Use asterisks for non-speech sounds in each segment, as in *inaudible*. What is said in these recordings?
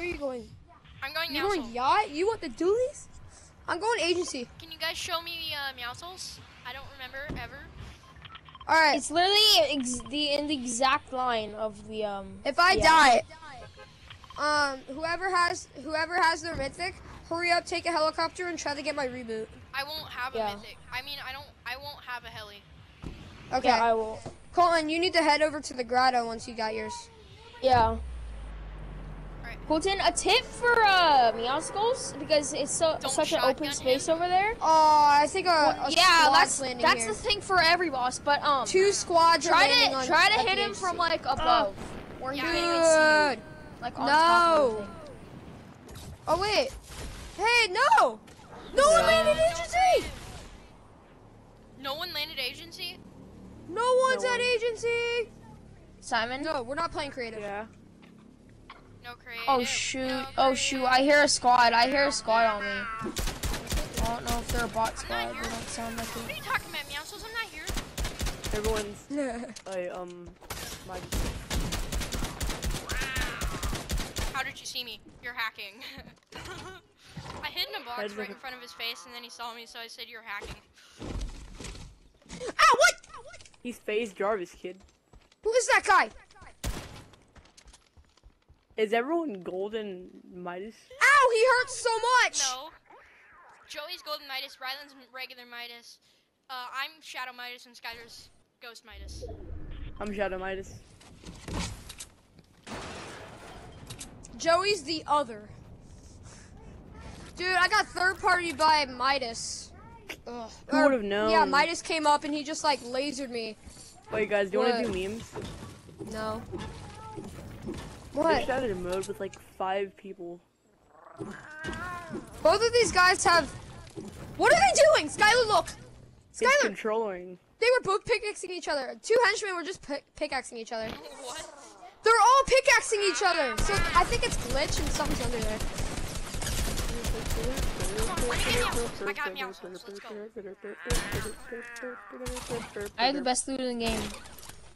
where are you going? I'm going You Meow going yacht? You want the dualies? I'm going agency. Can you guys show me uh, Meowscles? I don't remember ever. All right. It's literally ex- the in the exact line of the um. If I yeah. die, um, whoever has whoever has their mythic, hurry up, take a helicopter and try to get my reboot. I won't have a mythic. I mean, I don't. I won't have a heli. Okay. Yeah, I will. Colin, you need to head over to the grotto once you got yours. Yeah. Alright. Colton, a tip for uh Meowscles because it's so Don't such an open space him. over there. Oh, I think a, a yeah, squad's that's landing that's here. the thing for every boss. But um, Two squads are try landing to on try to hit him from like above, where he Yeah. can't even see Dude. like on top of No. Oh wait. Hey, no. No one landed agency. No one landed agency. No one's No at agency. Simon. No, we're not playing creative. Yeah. No creative. Oh shoot! No Oh shoot! I hear a squad. I hear a squad on me. I don't know if they're a bot squad. They don't sound like What are it. you talking about, Meowscles? I'm not here. Everyone's *laughs* I um my How did you see me? You're hacking. *laughs* I hid in a box right look in front of his face, and then he saw me, so I said, "You're hacking." Ow! What? he's phase Jarvis kid. Who is that guy? Is everyone golden Midas? Ow! He hurts so much. No. Joey's Golden Midas, Ryland's regular Midas. Uh, I'm Shadow Midas, and Skylar's Ghost Midas. I'm Shadow Midas. Joey's the other. Dude, I got third party by Midas. Ugh. Who would've known? Yeah, Midas came up and he just like lasered me. Wait guys, do you wanna do memes? No. I What? started a mode with like five people. Both of these guys have. What are they doing? Skylar, look. It's Skylar, controlling. they were both pickaxing each other. Two henchmen were just pick- pickaxing each other. What? They're all pickaxing each other. So I think it's glitch and something's under there. Come on, let me get Meowscles. I got Meowscles. Let's go. I have the best loot in the game.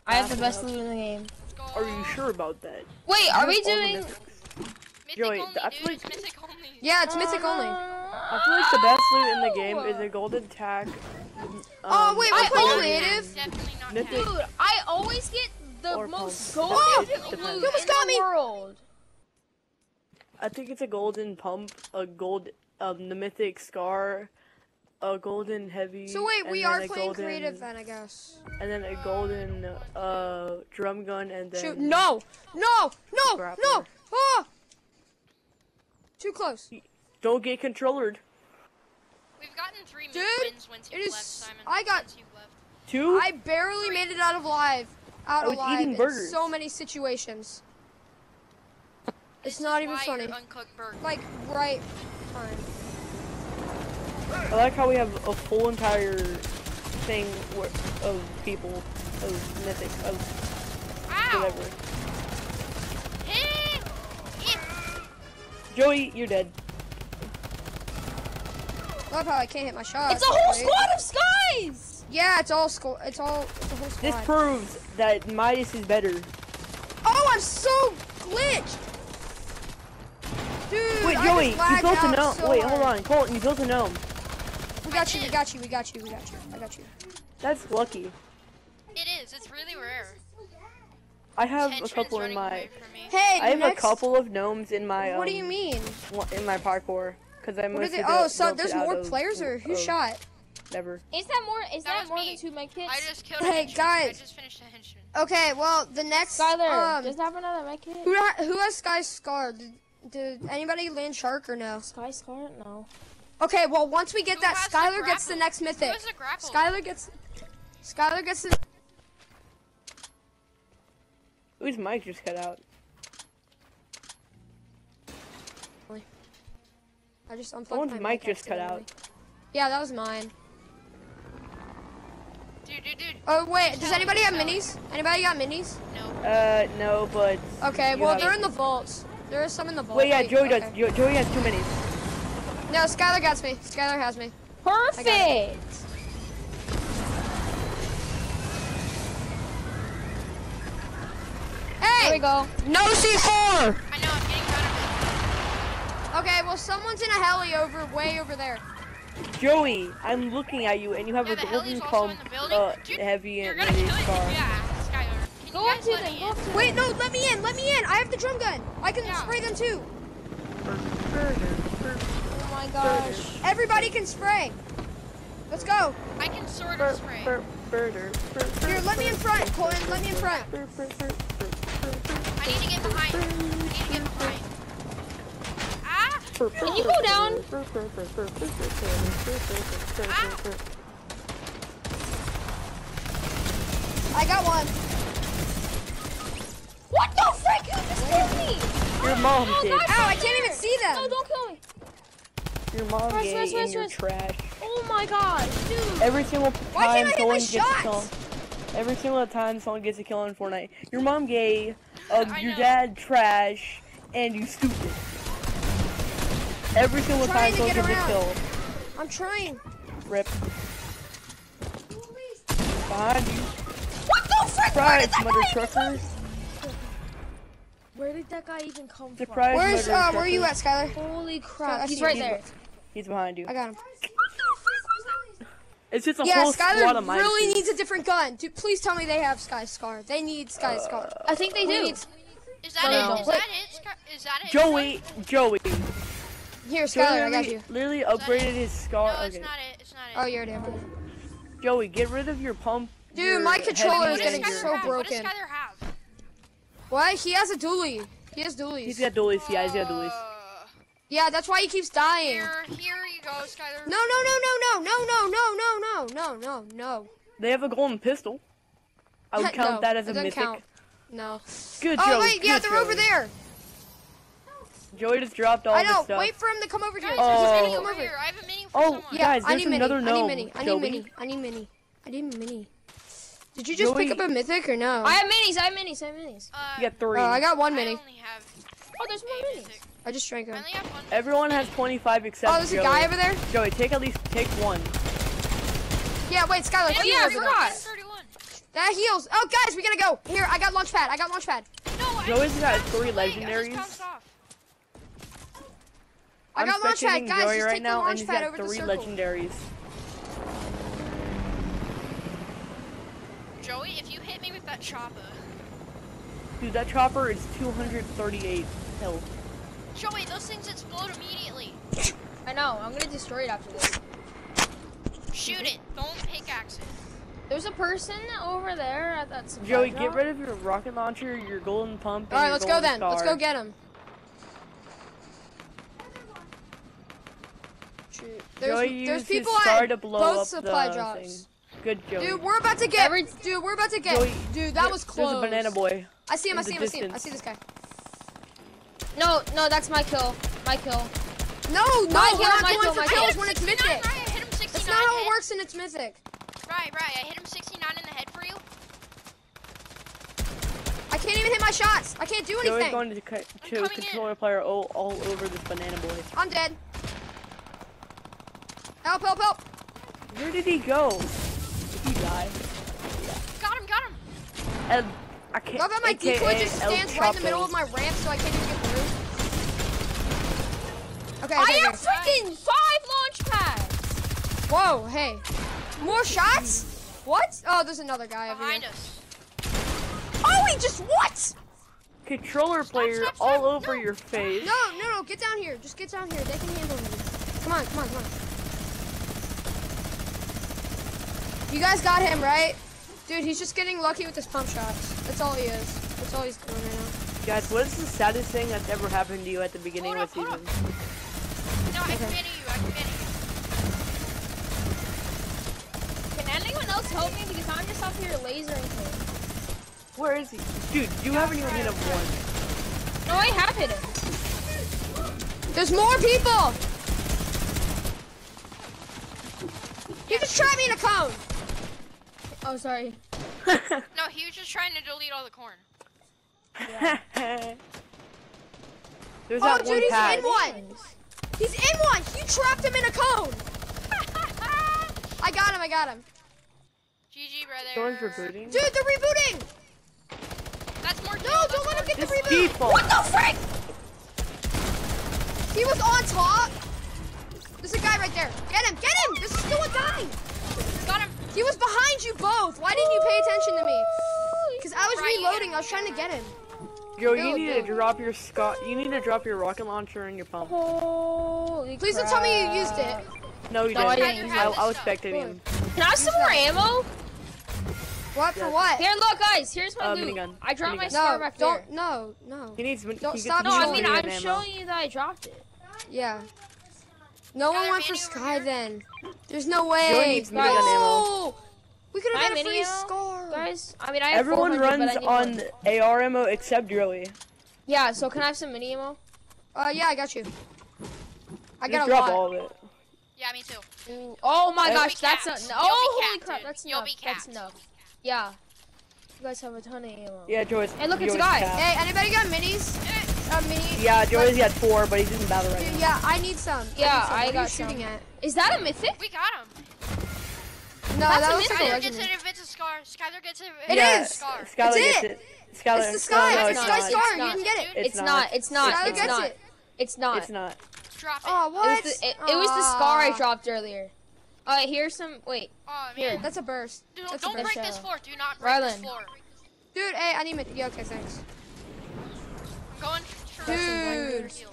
I have the best loot in the game. Let's go. Are you sure about that? Wait, are we doing? mythics. Joey, only, I feel It's mythic only. Yeah, it's mythic only. I feel like the best loot in the game is a golden tack. Oh, um, wait, I we're playing creative. Not Mythic. Mythic. Dude, I always get the Or most pump. golden Depends. loot Depends. Almost in got the me. world. I think it's a golden pump, a gold, um, the mythic scar, a golden heavy. So wait, we are playing golden- creative then, I guess. And then a golden uh drum gun, and then Shoot! No! No! No! Grappler. No! Ah! Too close. Don't get controllered. We've gotten three Dude, wins once you've left, Simon. I got- Since left. Two. I barely made it out of live. Out of was alive in burgers. so many situations. This It's not is even why funny. You're uncooked burger. Like right time. I like how we have a full entire thing of people, of mythic, of whatever. Joey, you're dead. Love how I can't hit my shots. It's a whole right? squad of skies. Yeah, it's all sco- It's all. It's a whole squad. This proves that Midas is better. oh, I'm so glitched. Dude, Wait, I Joey, just you lagged built a out gnome. so Wait, hard. hold on, Colton, you built a gnome. We got you. We got you. We got you. We got you. I got you. That's lucky. It is. It's really rare. I have a couple in my. away from. Hey, I have next, a couple of gnomes in my. Um, What do you mean? In my parkour, because I What are mostly they? built- Oh, so there's more of- players, or who of shot? Never. Is that more? Is That that, more me. than two my kits? I just killed a Hey, henchman. guys. I just finished a henchman. Okay, well the next. Skylar, um, does that have another med kit? who ha- who has Skye Scar? Did, did anybody land Shark or no? Skye Scar? No. Okay, well once we get Who that, has the Skylar gets the grapple? next Who mythic. has the? Skylar gets. Skylar gets the. Whose mic just cut out? I just unplugged Someone's my mic just cut accidentally. Yeah, that was mine. Dude, dude, dude. Oh wait, does anybody have minis? Anybody got minis? No. Uh, no, but. Okay, well they're it. in the vaults. There is some in the vault. Wait, yeah, Joey okay. does. Jo- Joey has two many. No, Skylar got me. Skylar has me. Perfect. Hey! There we go. No C4! I know. I'm getting rid of it. Okay, well, someone's in a heli over, way over there. Joey, I'm looking at you, and you have Yeah, a golden heli's also in pump, the building. uh, Dude, heavy You're and gonna mini kill it. scar. Yeah, Skylar. Can Go you up guys to them. Go up to them. Wait, no, let me in, let me in. I have the drum gun. I can Yeah. spray them too. Oh my gosh. Everybody can spray. Let's go. I can sort of spray. Here, let me in front, Colton. Let me in front. I need to get behind. I need to get behind. Ah! Can you go down? I got one. What the frick? Who just killed me? Your mom Oh, did. Ow, I can't even see them. No, don't kill me. Your mom Press, gay press, press, and you're press. trash. Oh my god, dude. Every single Why time can't I hit my someone gets a kill, shots? every single time someone gets a kill in Fortnite, your mom gay, I your know. dad trash, and you stupid. Every single time someone get gets a kill, I'm trying. rip. Behind you. What the frick? Where Surprise, did that mother guy even come Where did that guy even come Surprise, Where's, uh, where are you at, Skylar? Holy crap. He's right there. He's behind you. I got him. It's just a Yeah, whole squad Skylar of mine. really needs a different gun. Dude, please tell me they have Skye Scar. They need Skye Scar. I think they do. needs- Is that No. it? Is that it? Sky- Is that it? Joey, Joey. Here, Joey Skylar, I got you. literally upgraded his scar. No, it's okay. not it. It's not it. Oh, you're there. Joey, get rid of your pump. Dude, your my controller is getting Skylar so your- have? What does broken. Skylar have? What? He has a dually. He has dualies. He's got dualies. Yeah, he's got dualies. Uh, Yeah, that's why he keeps dying. Here, here you go, Skylar. No, no, no, no, no, no, no, no, no, no, no, no, no. They have a golden pistol. I would count No, that as a mythic. count. No. Good job. Oh Joey. wait, yeah, they're over there. Joey just dropped all I the know. stuff. Wait for him to come over here. Guys, He's there's a mini over over. here. I have a mini for Oh, someone. Yeah, Guys, I there's need mini. another I need mini. I need Joey. mini. I need mini. I need mini. Did you just pick up a mythic or no? I have minis, I have minis, I have minis. Uh, You got three. Oh, I got one I mini. only have Oh, there's more a minis. mythic. I just drank I them. only have one. Everyone has 25 except Oh, there's a Joey. guy over there. Joey, take at least take one. Yeah, wait, Skylar, Oh, yeah, I over there. 31. That heals. Oh, guys, we gotta go. Here, I got launch pad. I got launch pad. No, I Joey's just got three away. I just legendaries. bounced off. I I'm got launch pad, guys. Joey just right take now, the and launch he's pad got over the three circle. legendaries. Joey, if you hit me with that chopper. Dude, that chopper is 238 health. Joey, those things explode immediately. I know, I'm gonna destroy it after this. Shoot it. Don't pickaxe it. There's a person over there at that supply Joey, drop. get rid of your rocket launcher, your golden pump, and All right, your let's go golden then. Let's go get him. Shoot. There's, Joey there's used people his star at to blow both up supply the drops. thing. Good Joey. Dude, we're about to get. Every- dude, we're about to get. Joey, dude, that there- was close. There's a banana boy. I see him. I see the him. I see him. I see this guy. No, no, that's my kill. My kill. No, no, My we're kill, not my going kill, for kills when it's mythic. Right, I hit him 69. That's not how it works and it's mythic. Right, right. I hit him 69 in the head for you. I can't even hit my shots. I can't do Joey's anything. going to, co- to coming controller player all, all over this banana boy. I'm dead. Help! Help! Help! Where did he go? Did he die? Got him, got him. El, I can't. Love how my AKA decoy just stands right in the middle of my ramp, so I can't even get through. Okay. I okay, have okay. freaking five launch pads! Whoa! Hey. More shots? What? Oh, there's another guy over Behind here. us. Oh, he just what? Controller player stop, stop. all over No. your face. No, no, no! Get down here. Just get down here. They can handle me. Come on, come on, come on. You guys got him, right? Dude, he's just getting lucky with his pump shots. That's all he is. That's all he's doing right now. Guys, what is the saddest thing that's ever happened to you at the beginning Hold of the up, hold season? No, I can mini you. I can mini you. Can anyone else help me? Because I'm just up here lasering him. Where is he? Dude, you haven't even hit him once. No, I have hit him. There's more people! He just trapped me in a cone! Oh, sorry. No, he was just trying to delete all the corn. *laughs* There's Oh, that dude, one he's pad. in one! He's in one! You trapped him in a cone! *laughs* I got him, I got him. GG, brother. George rebooting. Dude, they're rebooting! That's more No, kill, don't let him get the reboot! default. What the frick? He was on top. There's a guy right there. Get him, get him. This is still a guy. Got him. He was behind you both. Why didn't you pay attention to me? Because I was reloading. I was trying to get him. Joe, Build, you need build. to drop your Scott. You need to drop your rocket launcher and your pump. Holy Please don't tell me you used it. No, you no, didn't. didn't use I, it. I was spectating him. Can I have some more ammo? What for Yes. what? Here, look, guys. Here's my Uh, loot. minigun. I dropped my Minigun. scar No, back don't. there. No, no. He needs. Don't gets- stop No, I mean I'm ammo. showing you that I dropped it. Yeah. No one went for Sky here. then. There's no way. needs no. ammo. We could have have had a free mini ammo, scar. Guys, I mean I have Everyone 400, but runs I need on more. AR ammo except Joey. Yeah, so can I have some mini ammo? Uh, yeah, I got you. I Just got a drop lot. all of it. Yeah, me too. Ooh, Oh my You'll gosh, that's capped. a, You'll oh be holy capped, crap, dude. that's You'll enough. be That's capped. enough. Yeah. You guys have a ton of ammo. Yeah, Joey's. Hey, look, it's a guy. capped. Hey, anybody got minis? Uh, mini. Yeah, Joey's got four, but he's in battle right now. Yeah, I need some. Yeah, need some. I got you shooting some. at? Is that a mythic? We got him. No, That's that a a mythic. Skylar gets legendary. it if it's a scar. Skylar gets it if it's yeah, a is. scar. Skylar It's gets it. it. Skylar, It's the sky. No, it's it's the sky not. scar. It's You not. can get it. It's It's not. It's not. Skylar It's gets not. it. It's not. It's not. Drop it. Oh, It what? was, the, it, it was the scar I dropped earlier. Alright, here's some. Wait. Oh, Here. That's a burst. Dude, That's a don't burst. break this floor. Do not break this Rylan. floor. Dude, hey, I need mini. Yeah, okay, thanks. I'm going for Dude. heal.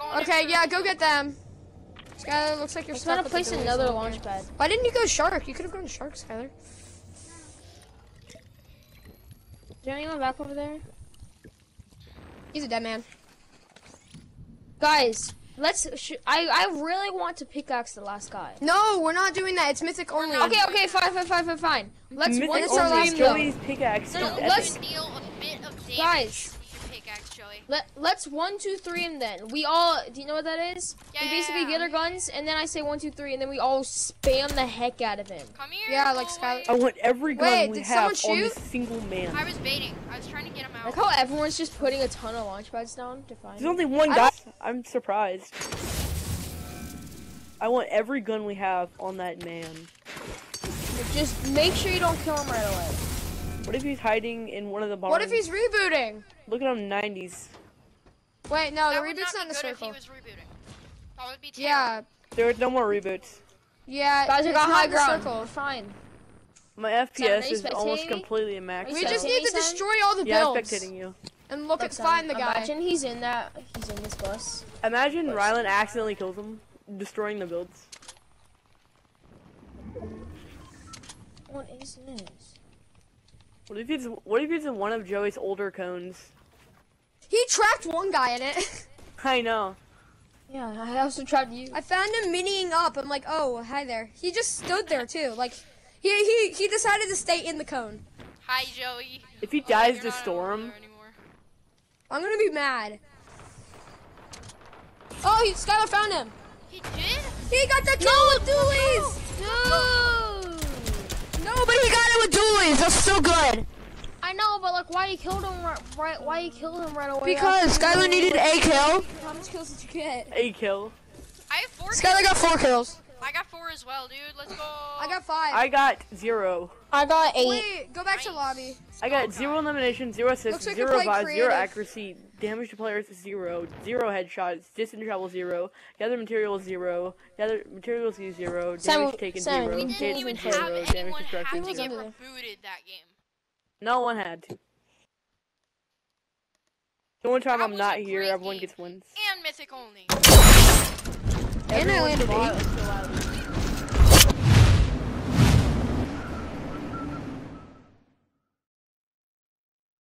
I'm going Okay, yeah, go get them. Skylar, looks like you're I'm gonna place the another over launch here. pad. Why didn't you go shark? You could have gone shark, Skylar. Is there anyone back over there? He's a dead man. Guys, let's. Sh- I I really want to pickaxe the last guy. No, we're not doing that. It's mythic only. Okay, okay, fine, fine, fine, fine, fine. Let's Mythic one it's our last though. Pickaxe. No, is no, epic. let's- You deal a bit of damage. Guys. With your pickaxe, Joey. Let let's one two three and then. We all. Do you know what that is? Yeah, we basically yeah, get our guns and then I say one two three and then we all spam the heck out of him. Come here. Yeah, like Skylar- I want every gun Wait, we did have someone on this single man. I was baiting. I was trying to get him out. Like how everyone's just putting a ton of launch pads down to find. There's him. only one guy. I'm surprised. I want every gun we have on that man. Just make sure you don't kill him right away. What if he's hiding in one of the barns? What if he's rebooting? Look at him, 90s. Wait, no, that the reboot's not not in be the good if he circle. was rebooting. That would be terrible. Yeah, There's no more reboots. yeah. Guys, I it's got high ground. circle. Fine. My FPS is almost completely maxed Are We just need to destroy all the Yeah, I'm builds spectating you. and look Look, at find the Sam, guy. Imagine he's in that. He's in this bus. Imagine Rylan accidentally kills him, destroying the builds. What is this? What if he's What if he's in one of Joey's older cones? He trapped one guy in it. *laughs* I know. Yeah, I also tried you. I found him miniing up. I'm like, oh, hi there. He just stood there too. Like, he he he decided to stay in the cone. Hi, Joey. If he Oh, dies you're to storm. I'm gonna be mad. Oh, he, Skylar found him. He did? He got the kill with dualies. Dude! No, but he got it with dualies. That's so good. I know, but like, why you killed him right? right why you killed him right away? Because after Skylar needed a kill. How much kills did you get? a kill. I have four. Skylar got four kills. I got four as well, dude. Let's go. I got five. I got zero. I got eight. Wait, go back to lobby. I got Okay. zero elimination, zero assists, Looks like zero playing zero accuracy, damage to players zero, zero headshots, distance travel zero, gather materials zero, gather materials zero, damage Sam- taken Sam, zero, we We hit didn't even have zero, damage destruction have to was get under zero. there. rebooted that game. No one had to. The one time That I'm not here, everyone game. gets wins. And Mythic only. And I landed eight. thought-